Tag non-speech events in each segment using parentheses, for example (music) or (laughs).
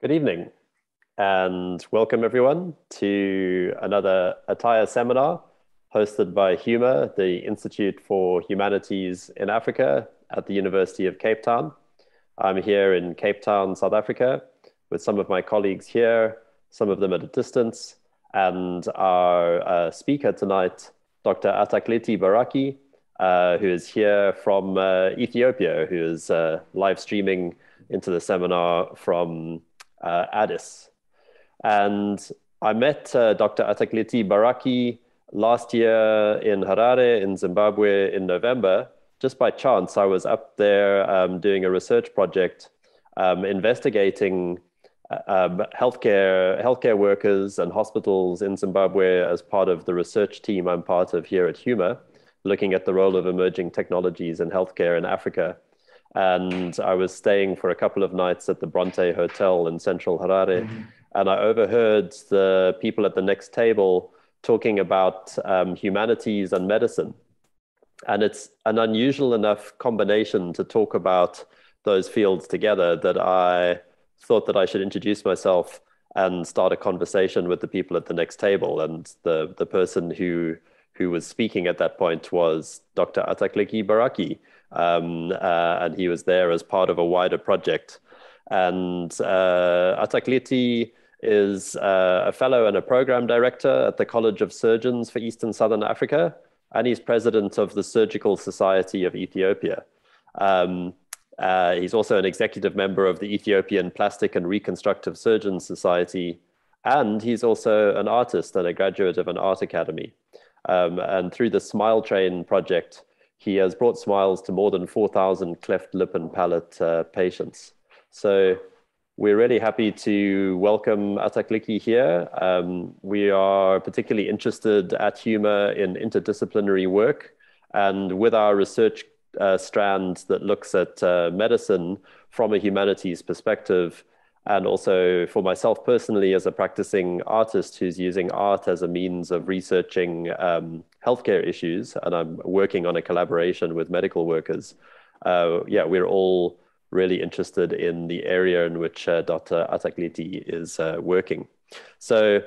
Good evening, and welcome everyone to another Ataya seminar hosted by HUMA, the Institute for Humanities in Africa at the University of Cape Town. I'm here in Cape Town, South Africa, with some of my colleagues here, some of them at a distance, and our uh, speaker tonight, Dr. Ataklitie Baraki, uh, who is here from uh, Ethiopia, who is uh, live streaming into the seminar from uh, Addis. And I met uh, Dr. Ataklitie Baraki last year in Harare, in Zimbabwe, in November. Just by chance, I was up there um, doing a research project um, investigating uh, um, healthcare healthcare workers and hospitals in Zimbabwe as part of the research team I'm part of here at HUMA, looking at the role of emerging technologies in healthcare in Africa and I was staying for a couple of nights at the Bronte Hotel in central Harare. Mm-hmm. And I overheard the people at the next table talking about um, humanities and medicine. And it's an unusual enough combination to talk about those fields together that I thought that I should introduce myself and start a conversation with the people at the next table. And the, the person who, who was speaking at that point was Dr. Ataklitie Baraki, um, uh, and he was there as part of a wider project. And uh, Ataklitie is uh, a fellow and a program director at the College of Surgeons for Eastern Southern Africa, and he's president of the Surgical Society of Ethiopia. Um, uh, he's also an executive member of the Ethiopian Plastic and Reconstructive Surgeons Society, and he's also an artist and a graduate of an art academy. Um, and through the Smile Train project, he has brought smiles to more than 4,000 cleft lip and palate uh, patients. So we're really happy to welcome Ataklitie here. Um, we are particularly interested at HUMA in interdisciplinary work. And with our research uh, strand that looks at uh, medicine from a humanities perspective, and also for myself personally as a practicing artist who's using art as a means of researching um, healthcare issues and i'm working on a collaboration with medical workers uh, yeah we're all really interested in the area in which uh, dr Ataklitie is uh, working so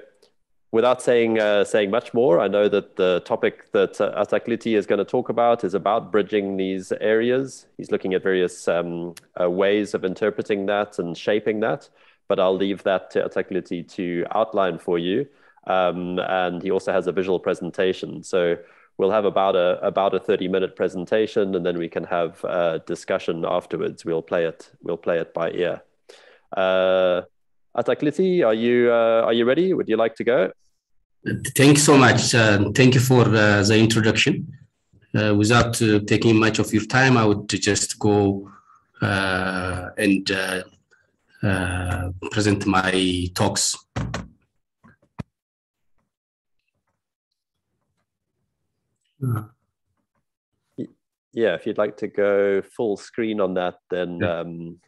without saying uh, saying much more, I know that the topic that uh, Ataklitie is going to talk about is about bridging these areas. He's looking at various um, uh, ways of interpreting that and shaping that. But I'll leave that to Ataklitie to outline for you. Um, and he also has a visual presentation. So we'll have about a about a 30 minute presentation, and then we can have a discussion afterwards. We'll play it. We'll play it by ear. Uh, Ataklitie, are you uh, are you ready? Would you like to go? Thank you so much. Uh, thank you for uh, the introduction. Uh, without uh, taking much of your time, I would just go uh, and uh, present my talks. Yeah, if you'd like to go full screen on that, then um,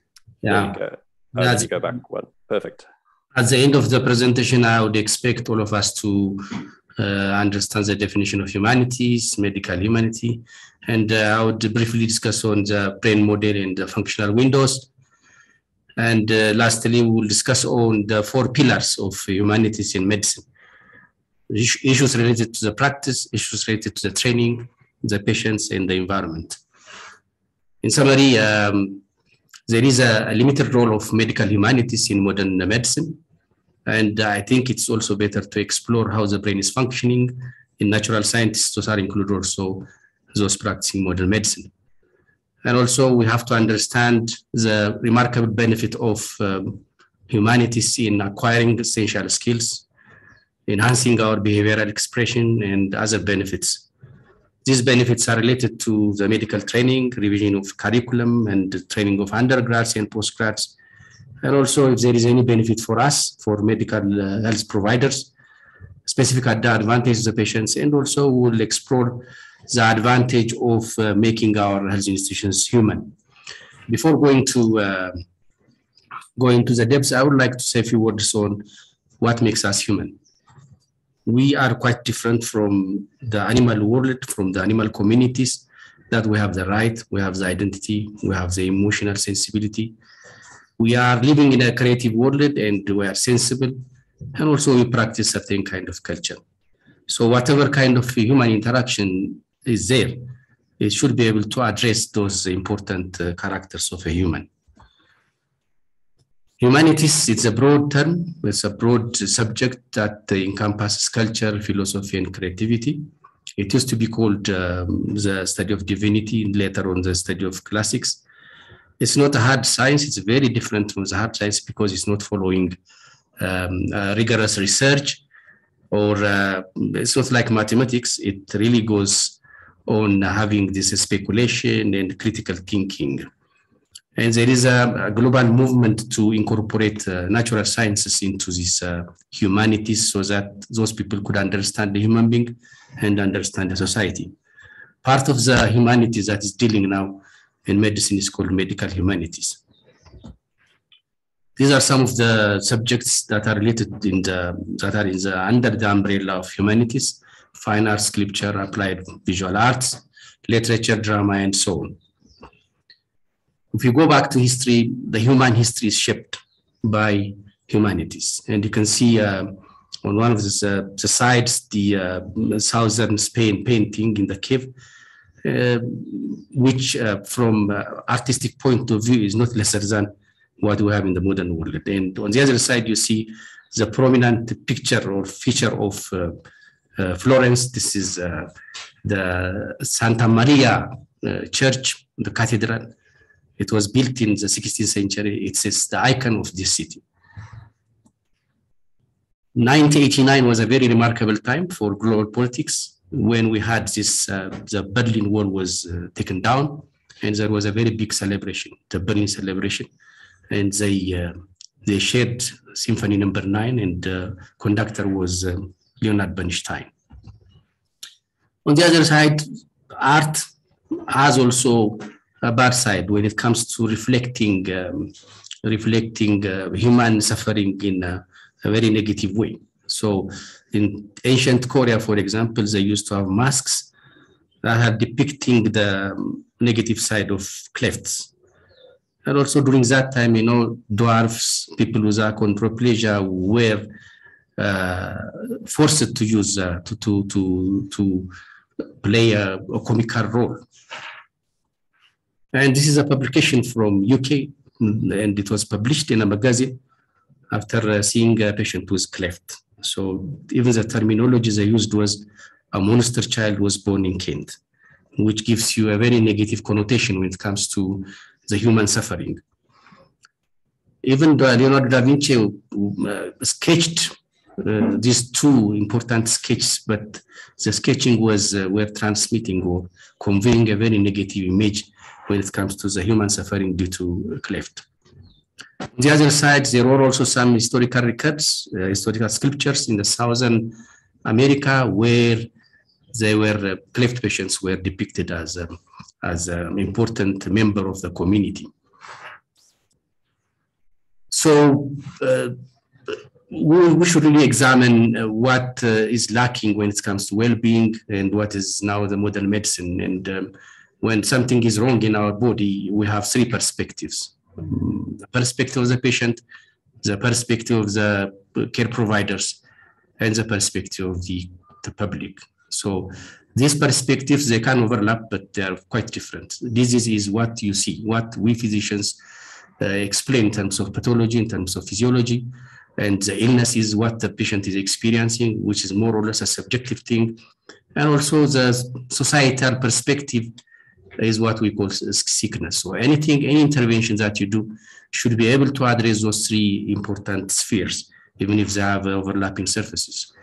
yeah. you go. Oh, you go back one. Perfect at the end of the presentation, I would expect all of us to uh, understand the definition of humanities, medical humanity, and uh, I would briefly discuss on the brain model and the functional windows. And uh, lastly, we will discuss on the four pillars of humanities in medicine. Issues related to the practice, issues related to the training, the patients, and the environment. In summary, um, there is a, a, limited role of medical humanities in modern medicine. And I think it's also better to explore how the brain is functioning in natural scientists, those are included also those practicing modern medicine. And also we have to understand the remarkable benefit of um, humanities in acquiring essential skills, enhancing our behavioral expression and other benefits. These benefits are related to the medical training, revision of curriculum and training of undergrads and postgrads, and also if there is any benefit for us, for medical uh, health providers, specific advantage of the patients, and also we'll explore the advantage of uh, making our health institutions human. Before going to uh, going to the depths, I would like to say a few words on what makes us human. We are quite different from the animal world, from the animal communities, that we have the right, we have the identity, we have the emotional sensibility, we are living in a creative world and we are sensible and also we practice certain kind of culture. So whatever kind of human interaction is there, it should be able to address those important uh, characters of a human. Humanities, it's a broad term, it's a broad subject that encompasses culture, philosophy, and creativity. It used to be called um, the study of divinity, later on the study of classics. It's not a hard science, it's very different from the hard science because it's not following um, uh, rigorous research or uh, it's not like mathematics. It really goes on having this speculation and critical thinking. And there is a, a global movement to incorporate uh, natural sciences into this uh, humanities so that those people could understand the human being and understand the society. Part of the humanities that is dealing now in medicine is called medical humanities. These are some of the subjects that are related in the that are in the under the umbrella of humanities, fine arts, sculpture, applied visual arts, literature, drama, and so on. If you go back to history, the human history is shaped by humanities, and you can see uh, on one of the, uh, the sides the uh, southern Spain painting in the cave. Uh, which uh, from uh, artistic point of view is not lesser than what we have in the modern world. And on the other side, you see the prominent picture or feature of Florence. This is the Santa Maria Church, the cathedral. It was built in the 16th century. It is the icon of this city. 1989 was a very remarkable time for global politics when we had this, uh, the Berlin Wall was uh, taken down and there was a very big celebration, the Berlin celebration and they uh, they shared symphony number nine and the conductor was um, leonard bernstein on the other side art has also bad side when it comes to reflecting um, reflecting uh, human suffering in a, a, very negative way so in ancient korea for example they used to have masks that are depicting the um, negative side of clefts and also during that time, you know, dwarfs, people with achondroplasia were uh, forced to use, uh, to, to, to, to play a, a, comical role. And this is a publication from UK, and it was published in a magazine after uh, seeing a patient who was cleft. So even the terminology they used was a monster child was born in Kent, which gives you a very negative connotation when it comes to the human suffering. Even though Leonardo da Vinci uh, sketched uh, these two important sketches, but the sketching was uh, were transmitting or conveying a very negative image when it comes to the human suffering due to cleft. On the other side, there were also some historical records, uh, historical sculptures in the southern America where they were uh, cleft patients were depicted as um, as an important member of the community. So uh, we, we, should really examine uh, what uh, is lacking when it comes to well-being and what is now the modern medicine. And um, when something is wrong in our body, we have three perspectives. The perspective of the patient, the perspective of the care providers, and the perspective of the, the public. So these perspectives, they can overlap, but they are quite different. Disease is what you see, what we physicians uh, explain in terms of pathology, in terms of physiology, and the illness is what the patient is experiencing, which is more or less a subjective thing. And also the societal perspective is what we call sickness. So anything, any intervention that you do should be able to address those three important spheres, even if they have overlapping surfaces.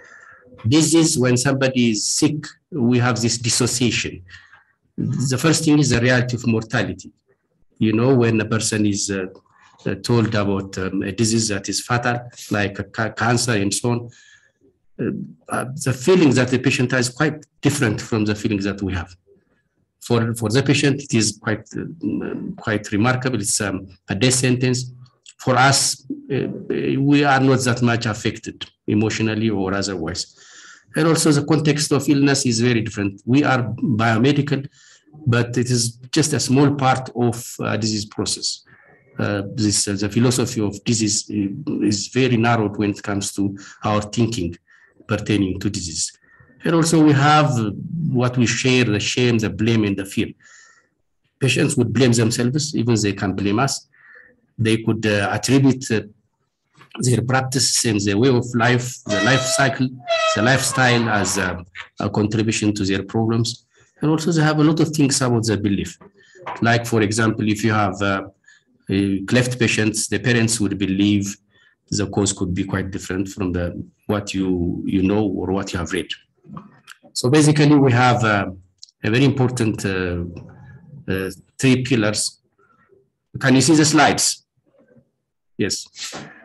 This is when somebody is sick, we have this dissociation. The first thing is the reality of mortality. You know, when a person is uh, uh, told about um, a disease that is fatal, like ca cancer and so on, uh, uh, the feeling that the patient has quite different from the feelings that we have. For, for the patient, it is quite uh, quite remarkable. It's um, a death sentence. For us, uh, we are not that much affected emotionally or otherwise. And also the context of illness is very different. We are biomedical, but it is just a small part of a disease process. uh, this uh, the philosophy of disease is very narrowed when it comes to our thinking pertaining to disease. And also we have what we share, the shame, the blame, and the fear. Patients would blame themselves, even they can blame us. They could uh, attribute uh, their practice and their way of life, the life cycle, the lifestyle as a, a contribution to their problems. And also they have a lot of things about their belief. Like, for example, if you have uh, cleft patients, the parents would believe the cause could be quite different from the what you you know or what you have read. So basically, we have uh, a very important uh, uh, three pillars. Can you see the slides? Yes.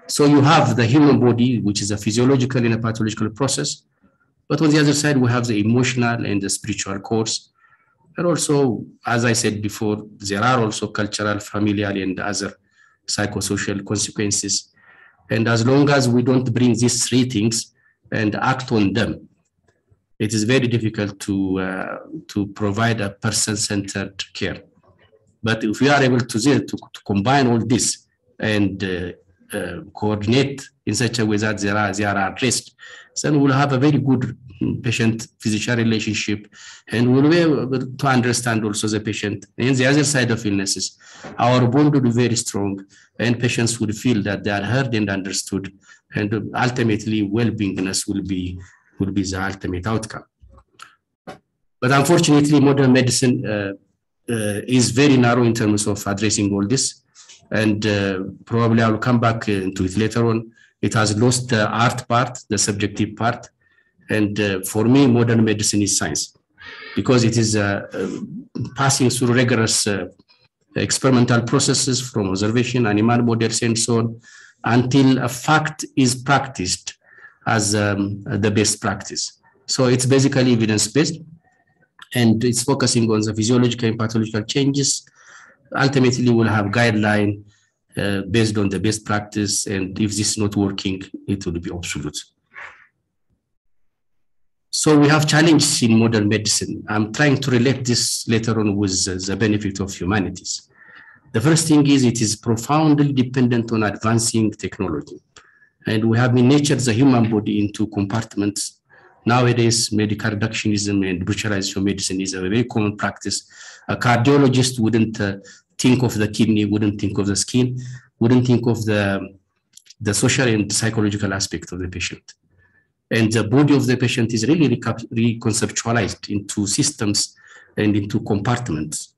So you have the human body, which is a physiological and a pathological process. But on the other side, we have the emotional and the spiritual cores. And also, as I said before, there are also cultural, familial, and other psychosocial consequences. And as long as we don't bring these three things and act on them, it is very difficult to, uh, to provide a person-centered care. But if we are able to, to, to combine all this and uh, uh, coordinate in such a way that they are, they are addressed, then we'll have a very good patient-physician relationship and we'll be able to understand also the patient and the other side of illnesses. Our bond will be very strong and patients would feel that they are heard and understood and ultimately well-beingness will be, will be the ultimate outcome. But unfortunately, modern medicine uh, uh, is very narrow in terms of addressing all this. And uh, probably I'll come back into it later on. It has lost the art part, the subjective part. And uh, for me, modern medicine is science because it is uh, uh, passing through rigorous experimental processes from observation, animal models, and so on, until a fact is practiced as um, the best practice. So it's basically evidence-based, and it's focusing on the physiological and pathological changes. Ultimately, we'll have guideline uh, based on the best practice, and if this is not working, it will be obsolete. So we have challenges in modern medicine. I'm trying to relate this later on with the benefit of humanities. The first thing is it is profoundly dependent on advancing technology. And we have natured the human body into compartments. Nowadays, medical reductionism and brutalization medicine is a very common practice. A cardiologist wouldn't uh, think of the kidney, wouldn't think of the skin, wouldn't think of the, the social and psychological aspect of the patient and the body of the patient is really reconceptualized into systems and into compartments.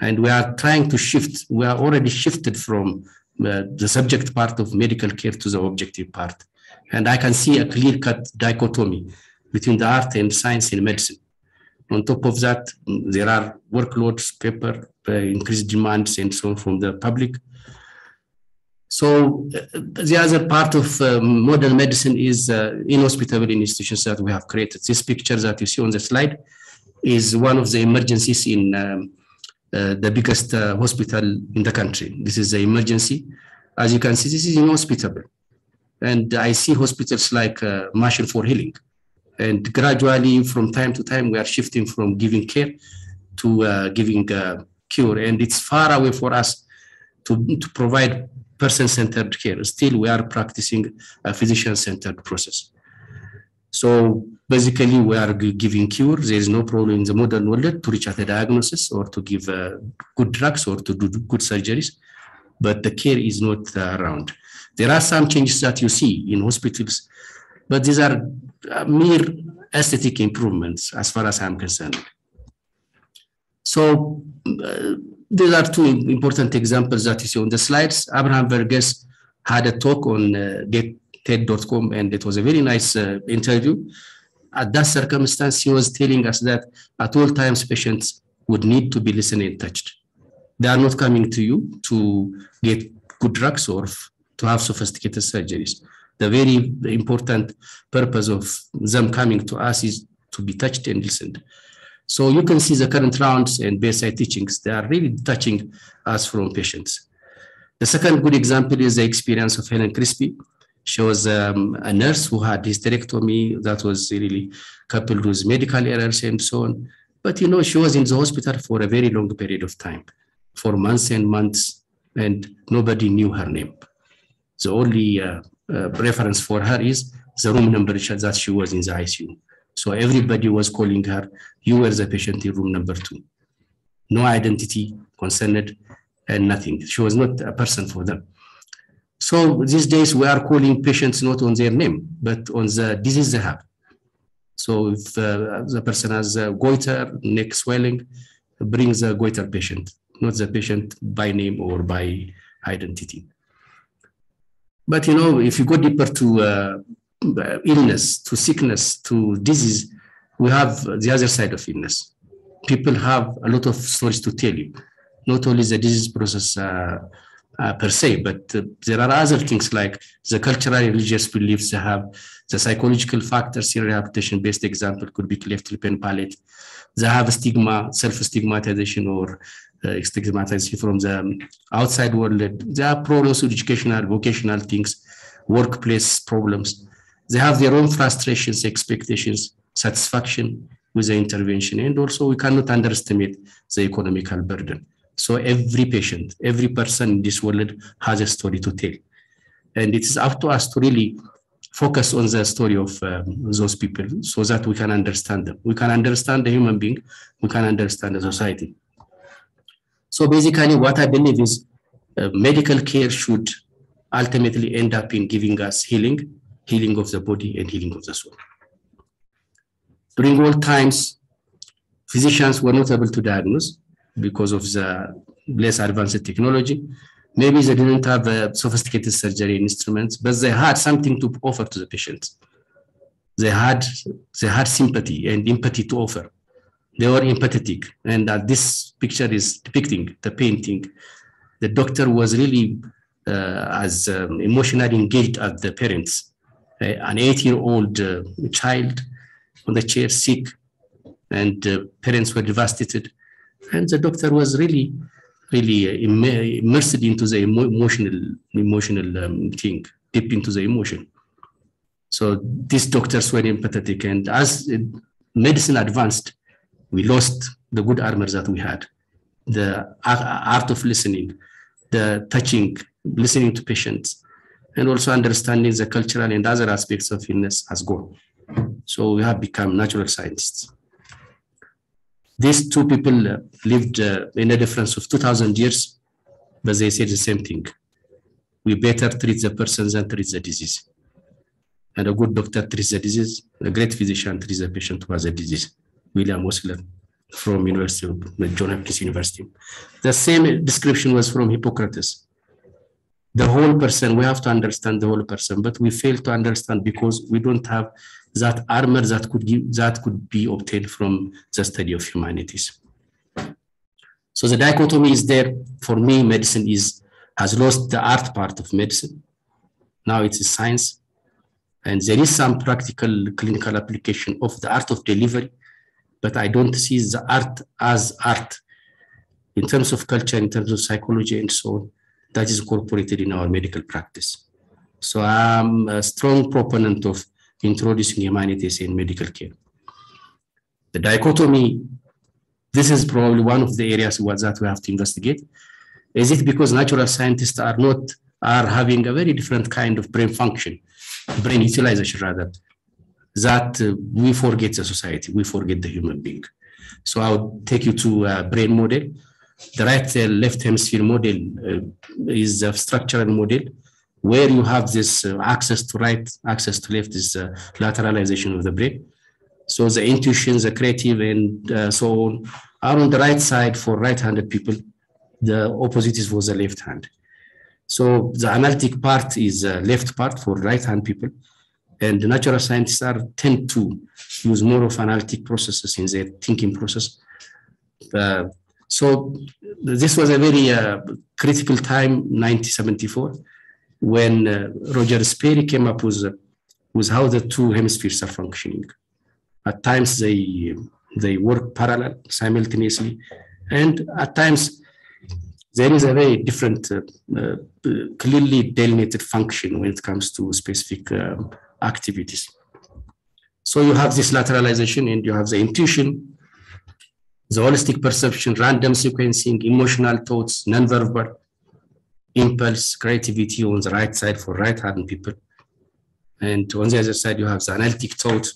And we are trying to shift, we are already shifted from the subject part of medical care to the objective part. And I can see a clear cut dichotomy between the art and science in medicine. On top of that, there are workloads, paper, uh, increased demands, and so on from the public. So uh, the other part of uh, modern medicine is uh, inhospitable institutions that we have created. This picture that you see on the slide is one of the emergencies in um, uh, the biggest uh, hospital in the country. This is the emergency. As you can see, this is inhospitable. And I see hospitals like uh, Machine for Healing. And gradually, from time to time, we are shifting from giving care to giving cure. And it's far away for us to, to provide person-centered care. Still, we are practicing a physician-centered process. So basically, we are giving cure. There is no problem in the modern world to reach a diagnosis or to give uh, good drugs or to do good surgeries, but the care is not around. There are some changes that you see in hospitals, but these are uh, mere aesthetic improvements as far as I'm concerned. So uh, these are two important examples that you see on the slides. Abraham Verghese had a talk on uh, TED.com and it was a very nice uh, interview. At that circumstance, he was telling us that at all times patients would need to be listened and touched. They are not coming to you to get good drugs or to have sophisticated surgeries. The very important purpose of them coming to us is to be touched and listened. So you can see the current rounds and bedside teachings. They are really touching us from patients. The second good example is the experience of Helen Crispy. She was um, a nurse who had hysterectomy that was really coupled with medical errors and so on. But you know, she was in the hospital for a very long period of time, for months and months, and nobody knew her name. The only uh, uh, reference for her is the room number that she was in the ICU. So everybody was calling her, you were the patient in room number two. No identity concerned and nothing. She was not a person for them. So these days we are calling patients not on their name, but on the disease they have. So if uh, the person has a goiter, neck swelling, brings a goiter patient, not the patient by name or by identity. But you know, if you go deeper to uh, illness, to sickness, to disease, we have the other side of illness. People have a lot of stories to tell you, not only the disease process uh, per se, but uh, there are other things like the cultural religious beliefs they have, the psychological factors in rehabilitation-based example could be cleft lip and palate. They have stigma, self-stigmatization or uh, stigmatization from the outside world. There are problems with educational, vocational things, workplace problems. They have their own frustrations, expectations, satisfaction with the intervention. And also we cannot underestimate the economical burden. So every patient, every person in this world has a story to tell. And it is up to us to really focus on the story of um, those people so that we can understand them. We can understand the human being, we can understand the society. So basically what I believe is uh, medical care should ultimately end up in giving us healing, healing of the body and healing of the soul. During all times, physicians were not able to diagnose because of the less advanced technology. Maybe they didn't have a sophisticated surgery instruments, but they had something to offer to the patients. They had, they had sympathy and empathy to offer. They were empathetic. And this picture is depicting the painting. The doctor was really uh, as um, emotionally engaged as the parents. Uh, an eight-year-old uh, child on the chair sick, and uh, parents were devastated and the doctor was really really uh, uh, immersed into the emotional emotional um, thing deep into the emotion. So these doctors were empathetic and as uh, medicine advanced we lost the good armor that we had. The art of listening the touching listening to patients and also understanding the cultural and other aspects of illness has gone. So we have become natural scientists these two people uh, lived uh, in a difference of 2000 years, but they said the same thing. We better treat the person than treat the disease. And a good doctor treats the disease, a great physician treats the patient who has a disease. William Osler from University of John Hopkins University. The same description was from Hippocrates. The whole person, we have to understand the whole person, but we fail to understand because we don't have that armor that could give, that could be obtained from the study of humanities. So the dichotomy is there. For me, medicine is has lost the art part of medicine. Now it's a science. And there is some practical clinical application of the art of delivery, but I don't see the art as art in terms of culture, in terms of psychology and so on, that is incorporated in our medical practice. So I'm a strong proponent of introducing humanities in medical care. The dichotomy, this is probably one of the areas that we have to investigate. Is it because natural scientists are not, are having a very different kind of brain function, brain utilization rather, that uh, we forget the society, we forget the human being. So I'll take you to a brain model. The right uh, left hemisphere model uh, is a structural model where you have this uh, access to right, access to left is uh, lateralization of the brain. So the intuition, the creative, and uh, so on are on the right side for right-handed people. The opposite is for the left hand. So the analytic part is uh, left part for right-hand people, and the natural scientists are tend to use more of analytic processes in their thinking process. Uh, so this was a very uh, critical time, 1974 when uh, Roger Sperry came up with, with how the two hemispheres are functioning. At times they, they work parallel simultaneously, and at times there is a very different, uh, uh, clearly delineated function when it comes to specific um, activities. So you have this lateralization and you have the intuition, the holistic perception, random sequencing, emotional thoughts, nonverbal, impulse, creativity on the right side for right-handed people. And on the other side, you have the analytic thought.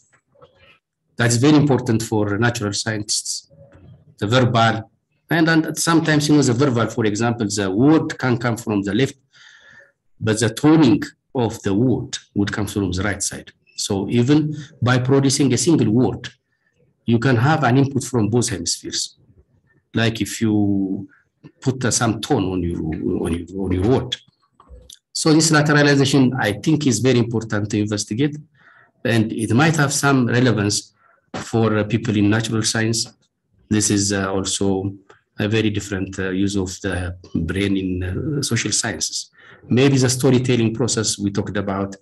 That is very important for natural scientists. The verbal, and, and sometimes, you know, the verbal, for example, the word can come from the left, but the toning of the word would come from the right side. So even by producing a single word, you can have an input from both hemispheres. Like if you put uh, some tone on your, on your, on your word. So this lateralization, I think, is very important to investigate, and it might have some relevance for uh, people in natural science. This is uh, also a very different use of the brain in social sciences. Maybe the storytelling process we talked about,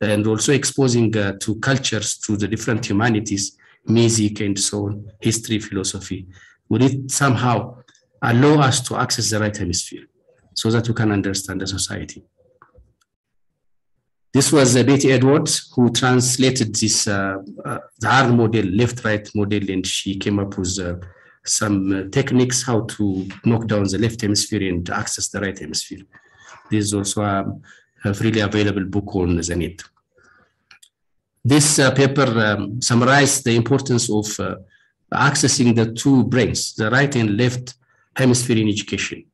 and also exposing to cultures, to the different humanities, music and so on, history, philosophy, would it somehow allow us to access the right hemisphere so that we can understand the society. This was uh, Betty Edwards who translated this uh, uh, the hard model, left-right model, and she came up with uh, some uh, techniques how to knock down the left hemisphere and access the right hemisphere. This is also a freely available book on the net. This uh, paper um, summarized the importance of accessing the two brains, the right and left hemisphere in education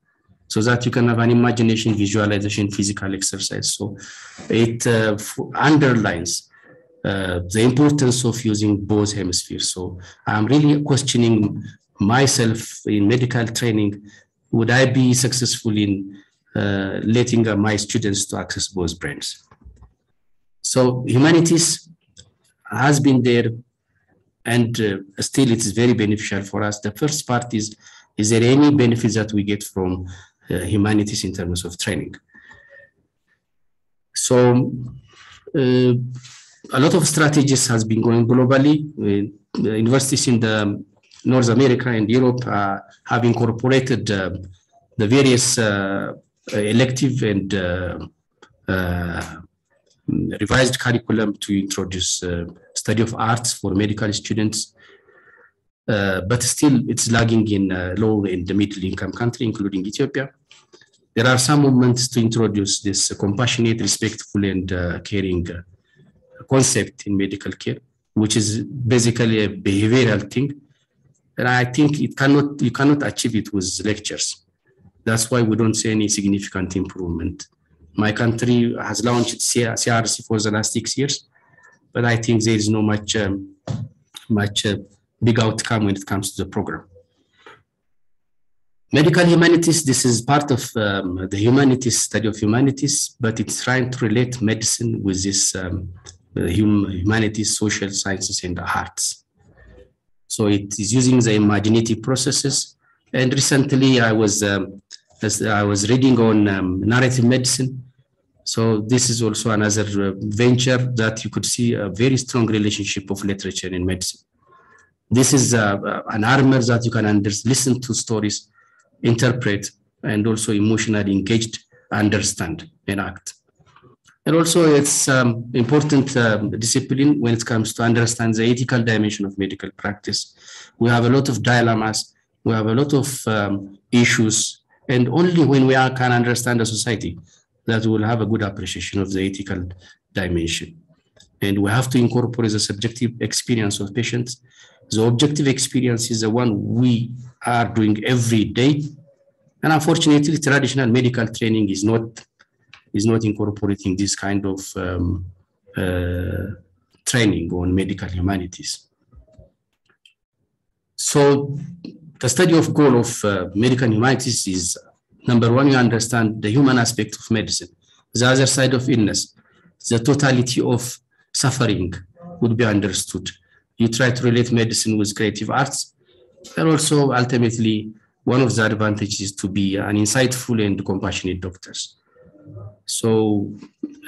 so that you can have an imagination, visualization, physical exercise. So it uh, underlines uh, the importance of using both hemispheres. So I'm really questioning myself in medical training. Would I be successful in uh, letting uh, my students to access both brains? So humanities has been there and uh, still it is very beneficial for us. The first part is is there any benefits that we get from uh, humanities in terms of training? So uh, a lot of strategies has been going globally. Uh, universities in the North America and Europe uh, have incorporated uh, the various uh, elective and revised curriculum to introduce study of arts for medical students uh, but still it's lagging in uh, low and middle income country, including Ethiopia. There are some movements to introduce this compassionate, respectful, and uh, caring uh, concept in medical care, which is basically a behavioral thing. And I think it cannot you cannot achieve it with lectures. That's why we don't see any significant improvement. My country has launched CRC for the last six years, but I think there is no much um, much uh, big outcome when it comes to the program. Medical humanities, this is part of um, the humanities, study of humanities, but it's trying to relate medicine with this um, humanities, social sciences, and the arts. So it is using the imaginative processes. And recently I was, um, I was reading on um, narrative medicine. So this is also another uh, venture that you could see a very strong relationship of literature in medicine. This is uh, an armor that you can under- listen to stories, interpret, and also emotionally engaged, understand, and act. And also, it's um, important um, discipline when it comes to understand the ethical dimension of medical practice. We have a lot of dilemmas, we have a lot of um, issues, and only when we are, can understand the society that we'll have a good appreciation of the ethical dimension. And we have to incorporate the subjective experience of patients the objective experience is the one we are doing every day. And unfortunately, traditional medical training is not is not incorporating this kind of um, uh, training on medical humanities. So the study of goal of uh, medical humanities is number one, you understand the human aspect of medicine. The other side of illness, the totality of suffering would be understood you try to relate medicine with creative arts. And also, ultimately, one of the advantages is to be an insightful and compassionate doctors. So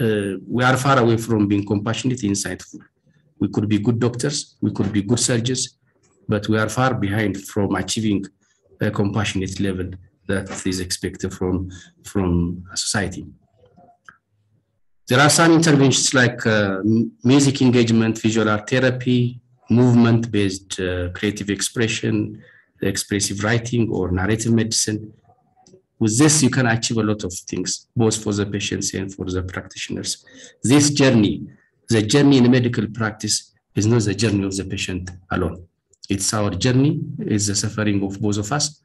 uh, we are far away from being compassionate, insightful. We could be good doctors, we could be good surgeons, but we are far behind from achieving a compassionate level that is expected from, from society. There are some interventions like uh, music engagement, visual art therapy, movement based uh, creative expression, expressive writing, or narrative medicine. With this, you can achieve a lot of things, both for the patients and for the practitioners. This journey, the journey in medical practice is not the journey of the patient alone. It's our journey, it's the suffering of both of us.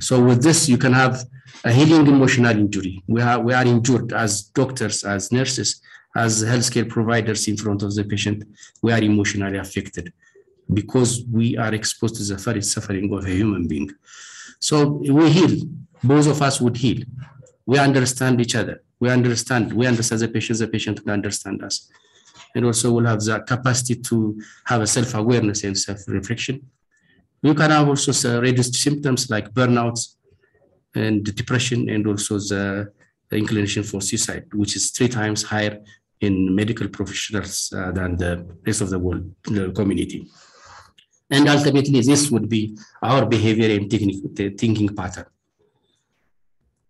So with this, you can have a healing emotional injury. We are, we are injured as doctors, as nurses, as healthcare providers in front of the patient. We are emotionally affected because we are exposed to the suffering of a human being. So we heal. Both of us would heal. We understand each other. We understand. We understand the patient. The patient can understand us, and also we'll have the capacity to have a self-awareness and self-reflection. We can have also reduced symptoms like burnouts and depression, and also the inclination for suicide, which is three times higher in medical professionals uh, than the rest of the world the community. And ultimately, this would be our behavior and thinking pattern.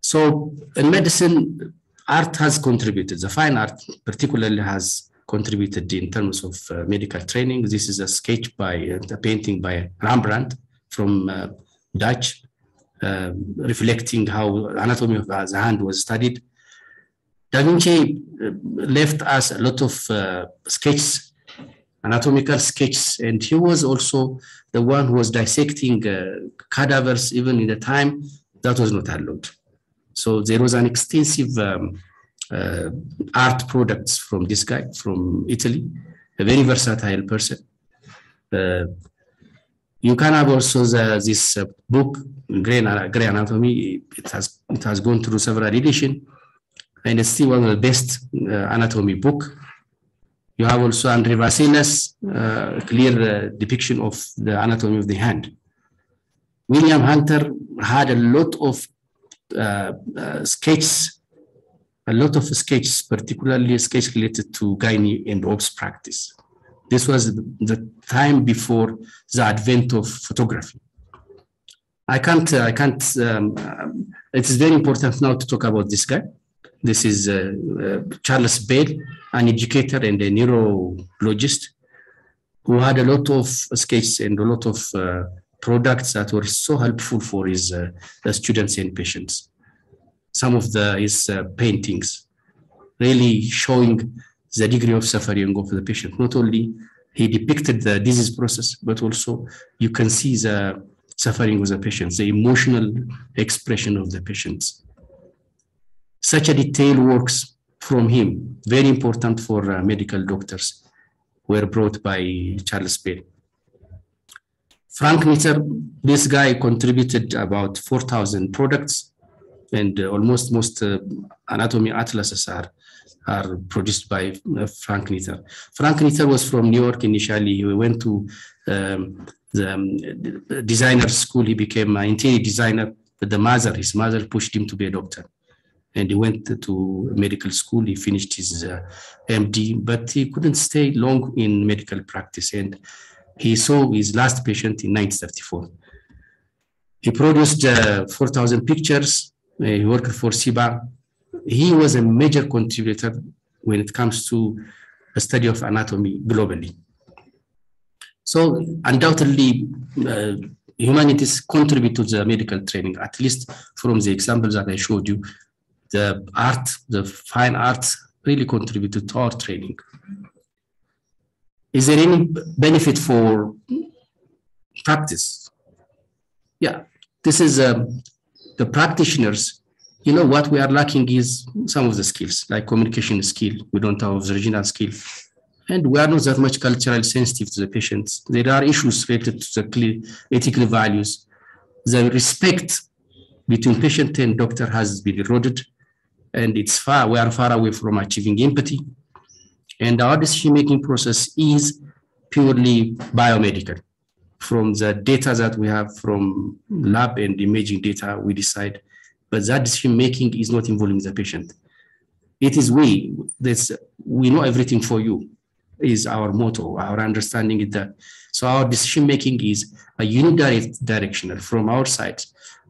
So in medicine, art has contributed. The fine art particularly has contributed in terms of uh, medical training. This is a sketch by uh, a painting by Rembrandt from uh, Dutch, um, reflecting how anatomy of the hand was studied. Da Vinci uh, left us a lot of uh, sketches anatomical sketches. And he was also the one who was dissecting uh, cadavers even in the time that was not allowed. So there was an extensive um, uh, art products from this guy from Italy, a very versatile person. Uh, you can have also the, this uh, book, Gray, Gray Anatomy. It has it has gone through several editions, and it's still one of the best uh, anatomy book you have also Andre Vesalius' uh, clear depiction of the anatomy of the hand. William Hunter had a lot of uh, sketches, a lot of sketches, particularly sketches related to gynae and obs practice. This was the time before the advent of photography. I can't, I can't, um, it is very important now to talk about this guy. This is uh, uh, Charles Bell, an educator and a neurologist who had a lot of sketches and a lot of uh, products that were so helpful for his students and patients. Some of the, his paintings really showing the degree of suffering of the patient. Not only he depicted the disease process, but also you can see the suffering of the patients, the emotional expression of the patients such a detailed works from him, very important for uh, medical doctors, were brought by Charles Bell. Frank Netter, this guy contributed about 4,000 products and uh, almost most uh, anatomy atlases are, are produced by uh, Frank Netter. Frank Netter was from New York initially. He went to um, the um, designer school. He became an interior designer, but the mother, his mother pushed him to be a doctor and he went to medical school. He finished his uh, MD, but he couldn't stay long in medical practice. And he saw his last patient in 1934. He produced uh, 4,000 pictures. Uh, he worked for CIBA. He was a major contributor when it comes to the study of anatomy globally. So undoubtedly, uh, humanities contribute to the medical training, at least from the examples that I showed you the art, the fine arts really contributed to our training. Is there any benefit for practice? Yeah, this is um, the practitioners. You know what we are lacking is some of the skills, like communication skill. We don't have the original skill, and we are not that much culturally sensitive to the patients. There are issues related to the ethical values. The respect between patient and doctor has been eroded and it's far, we are far away from achieving empathy. And our decision making process is purely biomedical. From the data that we have from lab and imaging data, we decide, but that decision making is not involving the patient. It is we, this, we know everything for you, is our motto. Our understanding is that. So our decision making is a unidirectional from our side.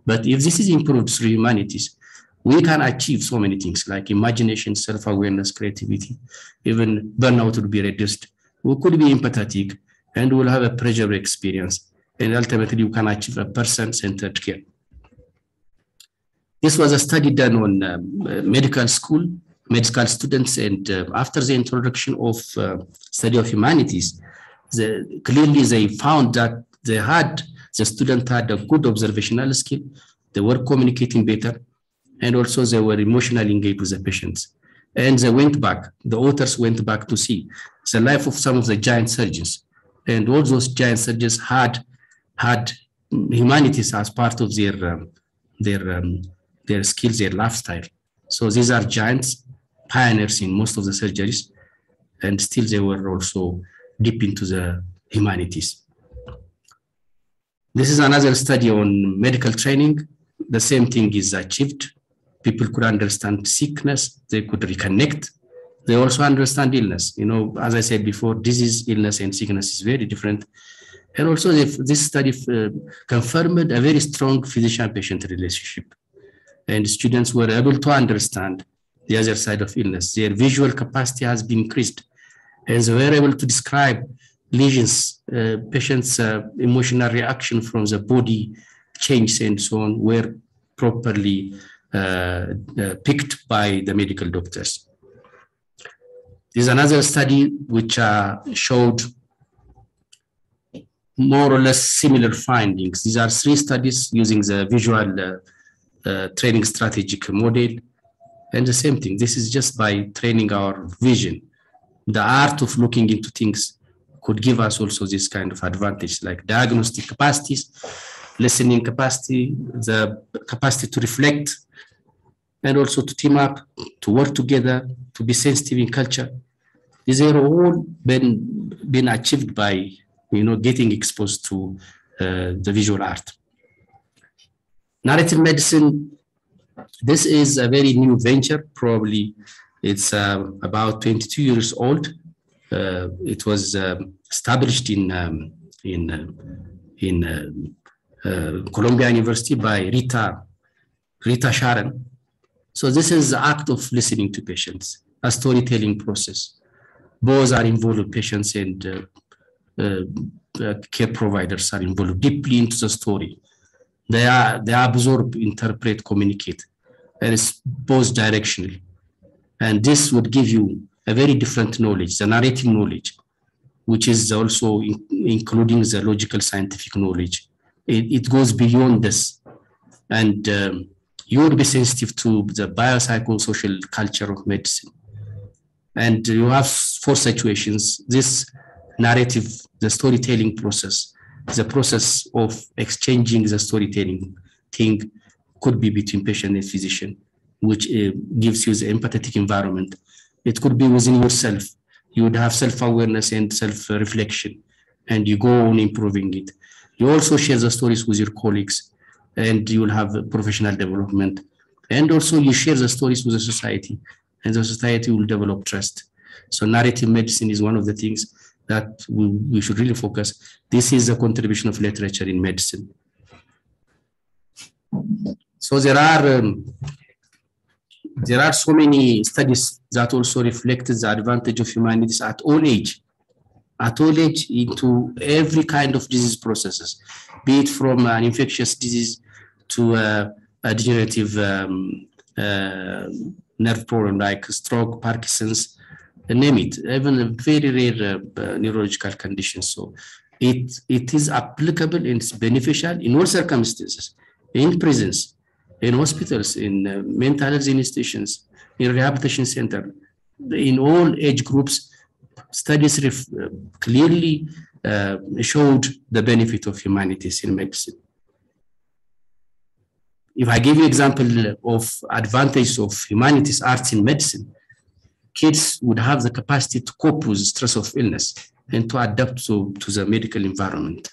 But if this is improved through humanities, we can achieve so many things like imagination, self-awareness, creativity, even burnout will be reduced. We could be empathetic and we'll have a pleasure experience. And ultimately, you can achieve a person-centered care. This was a study done on um, medical school, medical students, and uh, after the introduction of uh, study of humanities, the, clearly they found that they had, the student had a good observational skill, they were communicating better, and also they were emotionally engaged with the patients. And they went back, the authors went back to see the life of some of the giant surgeons. And all those giant surgeons had had humanities as part of their um, their um, their skills, their lifestyle. So these are giants, pioneers in most of the surgeries, and still they were also deep into the humanities. This is another study on medical training. The same thing is achieved. People could understand sickness, they could reconnect. They also understand illness. You know, as I said before, disease, illness, and sickness is very different. And also, this study uh, confirmed a very strong physician-patient relationship. And students were able to understand the other side of illness. Their visual capacity has been increased. And they were able to describe lesions, uh, patients' uh, emotional reaction from the body change and so on were properly picked by the medical doctors. There's another study which uh, showed more or less similar findings. These are three studies using the visual uh, uh, training strategic model. And the same thing, this is just by training our vision. The art of looking into things could give us also this kind of advantage, like diagnostic capacities, listening capacity, the capacity to reflect, and also to team up, to work together, to be sensitive in culture. These are all been, been achieved by you know, getting exposed to uh, the visual art. Narrative medicine, this is a very new venture, probably it's uh, about 22 years old. Uh, it was um, established in, um, in, uh, in uh, uh, Columbia University by Rita, Rita Charon. So this is the act of listening to patients, a storytelling process. Both are involved patients and uh, uh, care providers are involved deeply into the story. They are they absorb, interpret, communicate, and it's both directional. And this would give you a very different knowledge, the narrative knowledge, which is also in, including the logical scientific knowledge. It, it goes beyond this, and um, you will be sensitive to the biopsychosocial culture of medicine. And you have four situations. This narrative, the storytelling process, the process of exchanging the storytelling thing could be between patient and physician, which uh, gives you the empathetic environment. It could be within yourself. You would have self-awareness and self-reflection, and you go on improving it. You also share the stories with your colleagues, and you will have professional development. And also you share the stories with the society, and the society will develop trust. So narrative medicine is one of the things that we, we should really focus. This is the contribution of literature in medicine. So there are um, there are so many studies that also reflect the advantage of humanities at all age, at all age into every kind of disease processes, be it from an infectious disease to a, a degenerative um, uh, nerve problem like stroke, Parkinson's, name it, even a very rare uh, uh, neurological conditions. So it, it is applicable and it's beneficial in all circumstances, in prisons, in hospitals, in uh, mental health institutions, in rehabilitation center, in all age groups. Studies uh, clearly uh, showed the benefit of humanities in medicine. If I give you example of advantage of humanities arts in medicine, kids would have the capacity to cope with stress of illness and to adapt to, to the medical environment.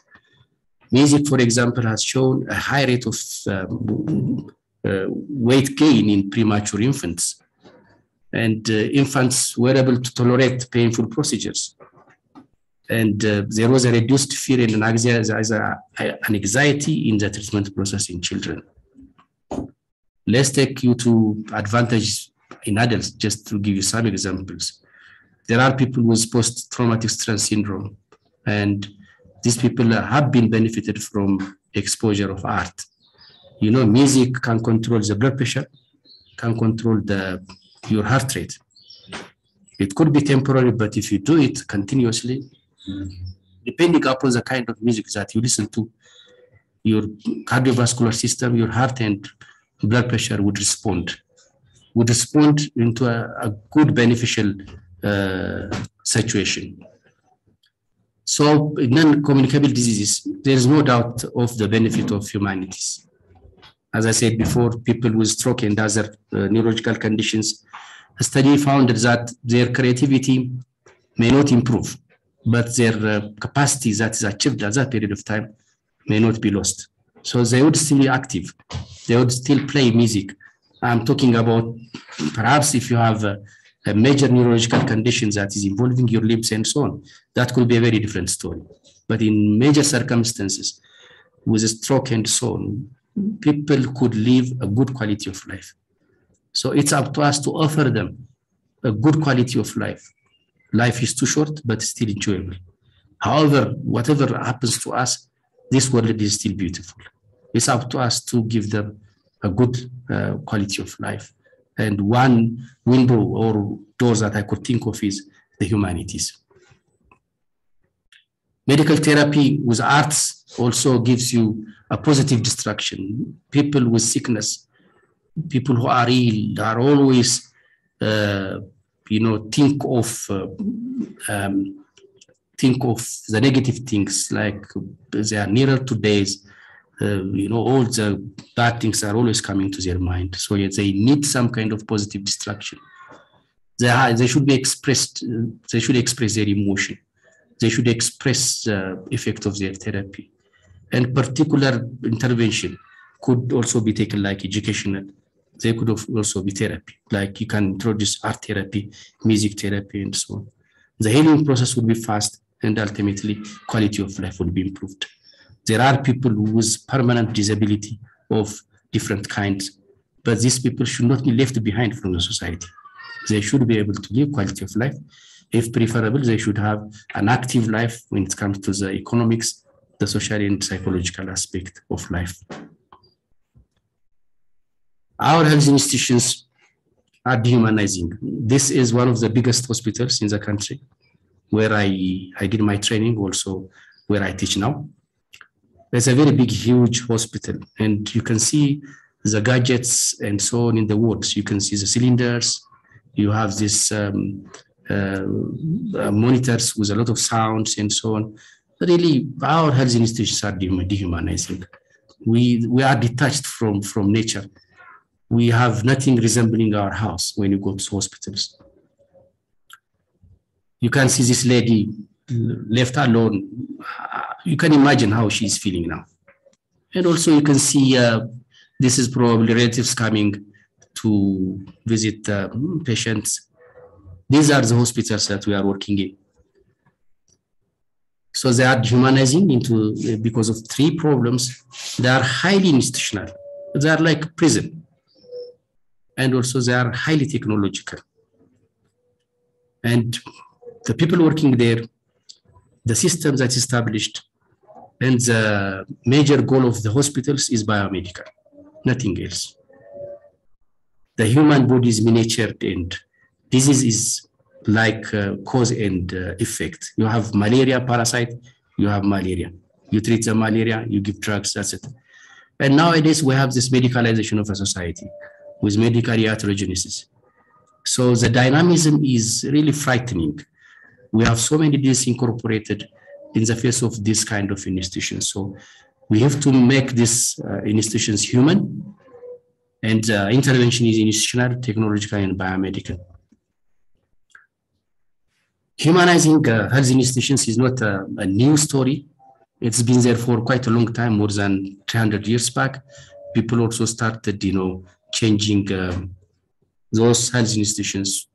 Music, for example, has shown a high rate of um, uh, weight gain in premature infants. And uh, infants were able to tolerate painful procedures. And uh, there was a reduced fear and an anxiety in the treatment process in children. Let's take you to advantage in adults, just to give you some examples. There are people with post-traumatic stress syndrome, and these people have been benefited from exposure of art. You know, music can control the blood pressure, can control the your heart rate. It could be temporary, but if you do it continuously, depending upon the kind of music that you listen to, your cardiovascular system, your heart and blood pressure would respond, would respond into a, a good beneficial uh, situation. So in non-communicable diseases, there is no doubt of the benefit of humanities. As I said before, people with stroke and other uh, neurological conditions, a study found that their creativity may not improve, but their uh, capacity that is achieved at that period of time may not be lost. So they would still be active. They would still play music. I'm talking about perhaps if you have a, a major neurological condition that is involving your lips and so on, that could be a very different story. But in major circumstances, with a stroke and so on, people could live a good quality of life. So it's up to us to offer them a good quality of life. Life is too short, but still enjoyable. However, whatever happens to us, this world is still beautiful. It's up to us to give them a good uh, quality of life. And one window or doors that I could think of is the humanities. Medical therapy with arts also gives you a positive distraction. People with sickness, people who are ill, are always, uh, you know, think of uh, um, think of the negative things like they are nearer to days. Uh, you know, all the bad things are always coming to their mind. So yeah, they need some kind of positive distraction. They, are, they should be expressed, uh, they should express their emotion. They should express the effect of their therapy. And particular intervention could also be taken like educational. They could also be therapy, like you can introduce art therapy, music therapy, and so on. The healing process would be fast and ultimately quality of life would be improved. There are people with permanent disability of different kinds, but these people should not be left behind from the society. They should be able to live quality of life. If preferable, they should have an active life when it comes to the economics, the social and psychological aspect of life. Our health institutions are dehumanizing. This is one of the biggest hospitals in the country where I, I did my training, also where I teach now. It's a very big, huge hospital, and you can see the gadgets and so on in the wards. You can see the cylinders. You have these um, uh, uh, monitors with a lot of sounds and so on. Really, our health institutions are dehumanizing. We, we are detached from, from nature. We have nothing resembling our house when you go to hospitals you can see this lady left alone. You can imagine how she's feeling now. And also you can see uh, this is probably relatives coming to visit uh, patients. These are the hospitals that we are working in. So they are humanizing into because of three problems. They are highly institutional. They are like prison. And also they are highly technological. And the people working there, the system that's established, and the major goal of the hospitals is biomedical, nothing else. The human body is miniatured and disease is like uh, cause and uh, effect. You have malaria parasite, you have malaria. You treat the malaria, you give drugs, that's it. And nowadays we have this medicalization of a society with medical iatrogenesis. So the dynamism is really frightening we have so many diseases incorporated in the face of this kind of institution. So we have to make these uh, institutions human and uh, intervention is institutional, technological, and biomedical. Humanizing uh, health institutions is not a, a, new story. It's been there for quite a long time, more than 300 years back. People also started, you know, changing um, those health institutions.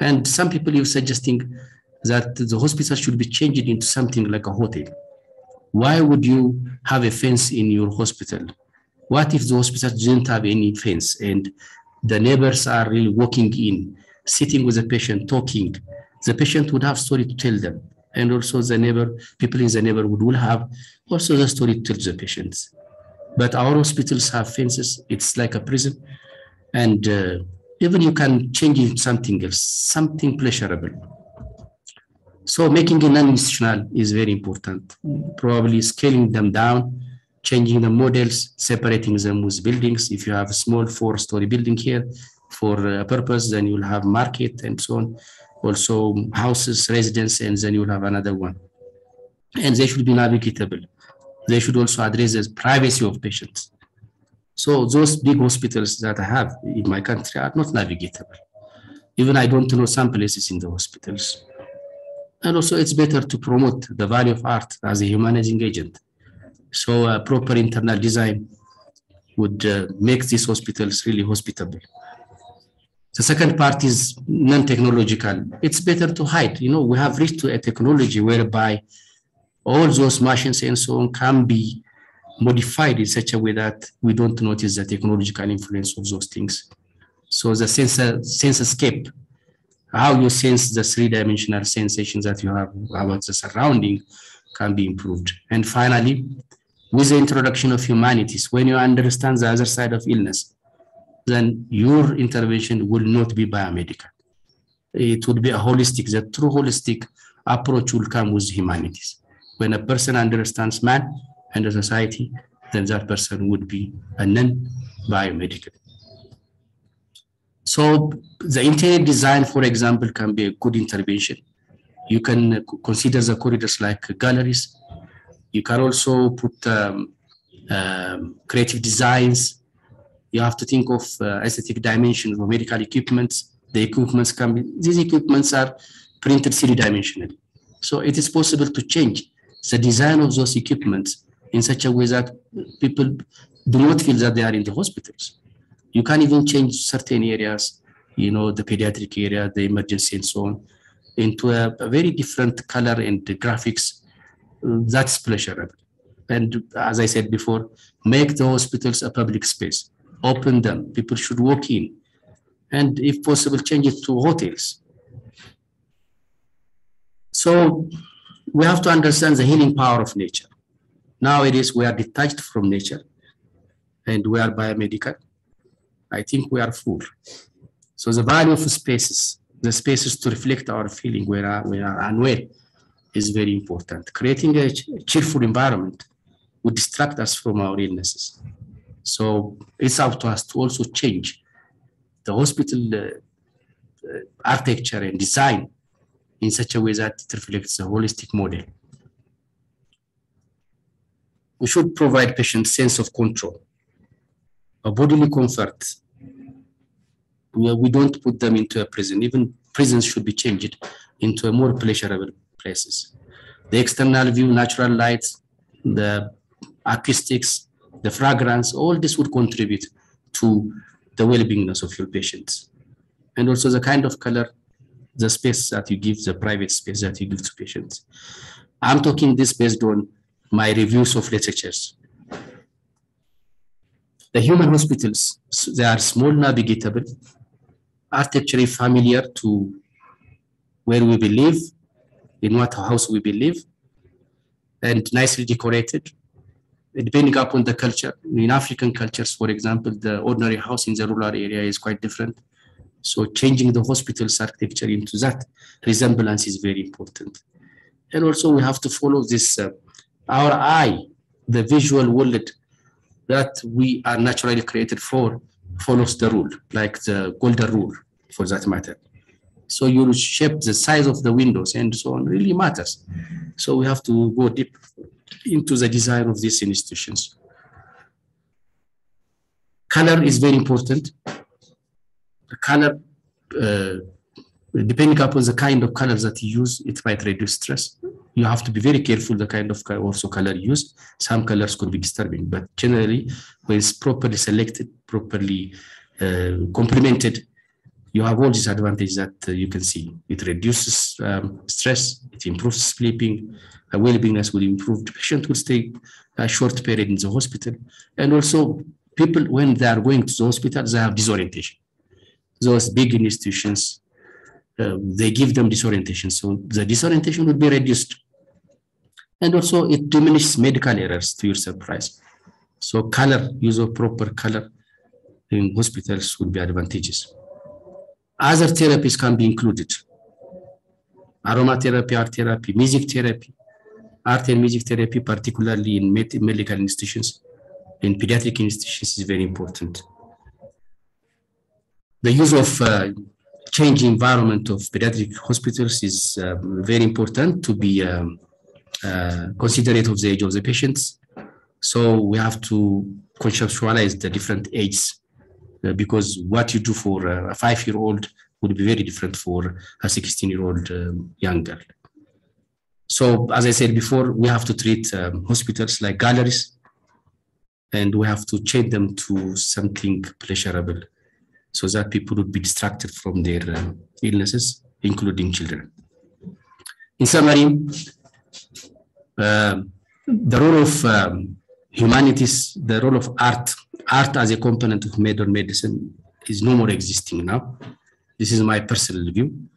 And some people are suggesting that the hospital should be changed into something like a hotel. Why would you have a fence in your hospital? What if the hospital didn't have any fence and the neighbors are really walking in, sitting with the patient, talking? The patient would have story to tell them. And also the neighbor, people in the neighborhood will have also the story to tell the patients. But our hospitals have fences. It's like a prison. And uh, even you can change something else, something pleasurable. So making it non-institutional is very important. Probably scaling them down, changing the models, separating them with buildings. If you have a small four-story building here for a purpose, then you'll have market and so on. Also houses, residence, and then you'll have another one. And they should be navigatable. They should also address the privacy of patients. So those big hospitals that I have in my country are not navigatable. Even I don't know some places in the hospitals. And also it's better to promote the value of art as a humanizing agent. So a proper internal design would uh, make these hospitals really hospitable. The second part is non-technological. It's better to hide. You know, we have reached to a technology whereby all those machines and so on can be modified in such a way that we don't notice the technological influence of those things. So the sensor, sensescape, how you sense the three-dimensional sensations that you have about the surrounding can be improved. And finally, with the introduction of humanities, when you understand the other side of illness, then your intervention will not be biomedical. It would be a holistic, the true holistic approach will come with humanities. When a person understands man and the society, then that person would be a non-biomedical. So the interior design, for example, can be a good intervention. You can consider the corridors like galleries. You can also put um, um, creative designs. You have to think of uh, aesthetic dimensions of medical equipments. The equipments can be, these equipments are printed three-dimensionally. So it is possible to change the design of those equipments in such a way that people do not feel that they are in the hospitals. You can even change certain areas, you know, the pediatric area, the emergency and so on, into a, a very different color and graphics. Uh, that's pleasurable. And as I said before, make the hospitals a public space. Open them. People should walk in. And if possible, change it to hotels. So we have to understand the healing power of nature. Nowadays, we are detached from nature and we are biomedical. I think we are full. So the value of spaces, the spaces to reflect our feeling where are, we are unwell is very important. Creating a cheerful environment would distract us from our illnesses. So it's up to us to also change the hospital uh, uh, architecture and design in such a way that it reflects a holistic model we should provide patients sense of control, a bodily comfort. We, we don't put them into a prison. Even prisons should be changed into a more pleasurable places. The external view, natural light, the acoustics, the fragrance, all this would contribute to the well-beingness of your patients. And also the kind of color, the space that you give, the private space that you give to patients. I'm talking this based on my reviews of literatures. The human hospitals, they are small, navigatable, architecturally familiar to where we believe, in what house we believe, and nicely decorated. Depending upon the culture, in African cultures, for example, the ordinary house in the rural area is quite different. So changing the hospital's architecture into that resemblance is very important. And also we have to follow this uh, our eye, the visual world that we are naturally created for, follows the rule, like the golden rule for that matter. So you shape the size of the windows and so on really matters. So we have to go deep into the design of these institutions. Color is very important. The color, uh, depending upon the kind of colors that you use, it might reduce stress you have to be very careful the kind of also color used. Some colors could be disturbing, but generally, when it's properly selected, properly uh, complemented, you have all these advantages that uh, you can see. It reduces um, stress, it improves sleeping, uh, well-beingness will improve. The patient will stay a short period in the hospital. And also, people, when they are going to the hospital, they have disorientation. Those big institutions, uh, they give them disorientation. So the disorientation would be reduced. And also it diminishes medical errors to your surprise. So color, use of proper color in hospitals would be advantageous. Other therapies can be included. Aromatherapy, art therapy, music therapy, art and music therapy, particularly in medical institutions, in pediatric institutions is very important. The use of uh, change environment of pediatric hospitals is uh, very important to be um, uh, considerate of the age of the patients. So we have to conceptualize the different ages uh, because what you do for a five-year-old would be very different for a 16-year-old um, young girl. So as I said before, we have to treat um, hospitals like galleries and we have to change them to something pleasurable so that people would be distracted from their uh, illnesses, including children. In summary, uh, the role of um, humanities, the role of art, art as a component of modern medicine is no more existing now. This is my personal view.